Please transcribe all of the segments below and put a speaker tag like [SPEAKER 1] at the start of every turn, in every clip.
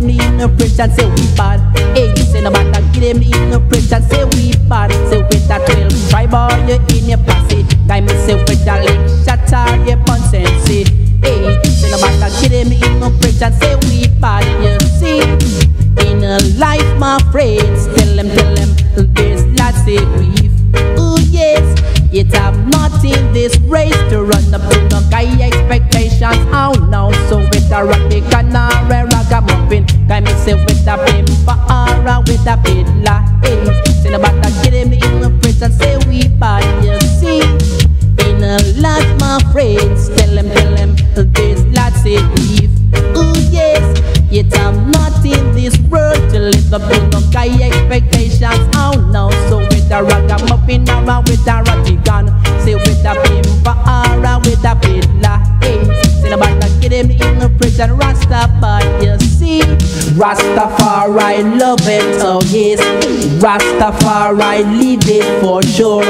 [SPEAKER 1] them in no prison, say we bad. Hey, say no matter get them in no prison, say we bad. Say with that 12 tribe or you in your posse. Guy me say with that lick shatter your consensi. Hey, say no matter get them in no prison, say we bad. You see, in a life, my friends, tell them, tell them, there's lots of grief. Oh yes, it have not in this race to run up to no guy expectations. Oh no, so with the rock ragamuffin with the ratty gun, say with the pimpa aura with the fiddler. Hey, say no matter get him in the prison, Rastafari. You see, Rastafari love it, oh yes. Rastafari live it for sure.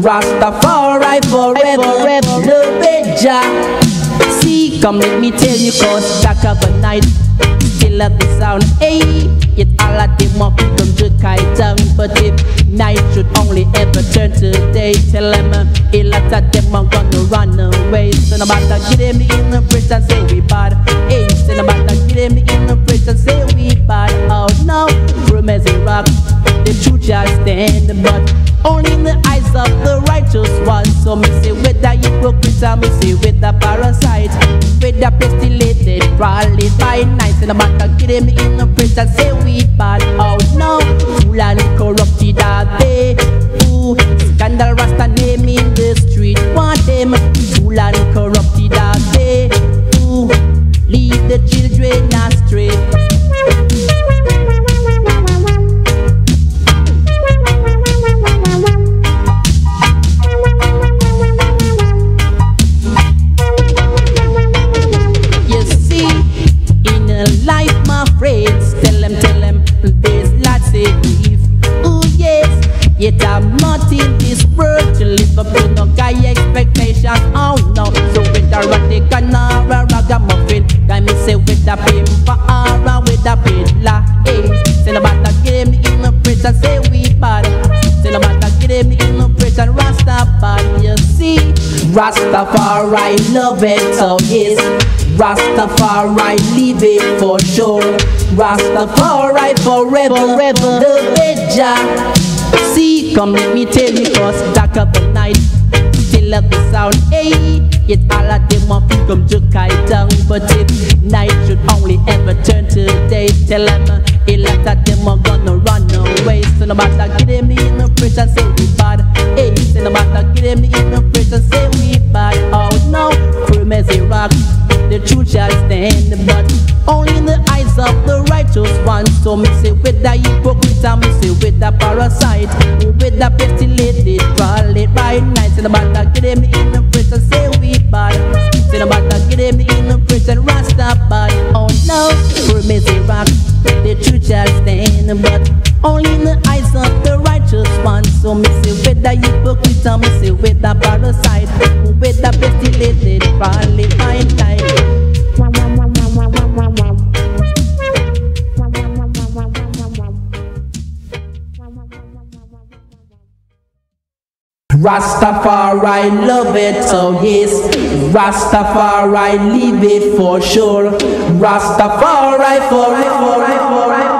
[SPEAKER 1] Rastafari forever, forever. love it, Jah. See, come let me tell you, cause dark of a night love the sound. Hey, it all of them up kite down. But if night should only ever turn to day, tell them a lot of them are gonna run away. So no matter get them in the prison, say we bad. Hey, so no matter get them in the prison, say we bad. Oh no, from as a rock, the truth shall stand, but only in the eyes of the righteous one. So me say with the hypocrite, me say with the parasite, with the pestilated, crawling by night. And the matter get him in the prison, say we bad. Oh no, fool and corrupted are they. Ooh, scandal rasta name in the street. Want them and corrupted are they. Ooh, lead the children I'm not in this world to live up to no guy expectations. Oh no, so with the radical nara ragamuffin, guy me say with the pimpa aura with the fiddler. Hey, say no matter get him in the prison, say we bad. Say no matter get him in the prison, Rastafari. You see, Rastafari love it, oh yes. Rastafari live it for sure. Rastafari forever, forever. The Jah. Come let me tell you, cause dark of the night. Still love the sound, hey. Yet all of them want to come to kite down. But if night should only ever turn to day, tell them uh, a lot of them are gonna run away. So no matter get them in the prison, say we bad. Hey, say no matter get them in the prison, say we bad. Oh no, firm as rock, the truth shall stand. One. So me say with the hypocrite, and me say with the parasite, with the pestilated, crawling by night. Say no matter get them in the prison, say we bad. Say no matter get them in the prison, Rastafari. Oh no, as a rock, the truth shall stand. But only in the eyes of the righteous one. So me say with the hypocrite, and me say with the parasite, with the pestilated, crawling by night. Rastafari love it, oh yes. Rastafari live it for sure. Rastafari forever, forever.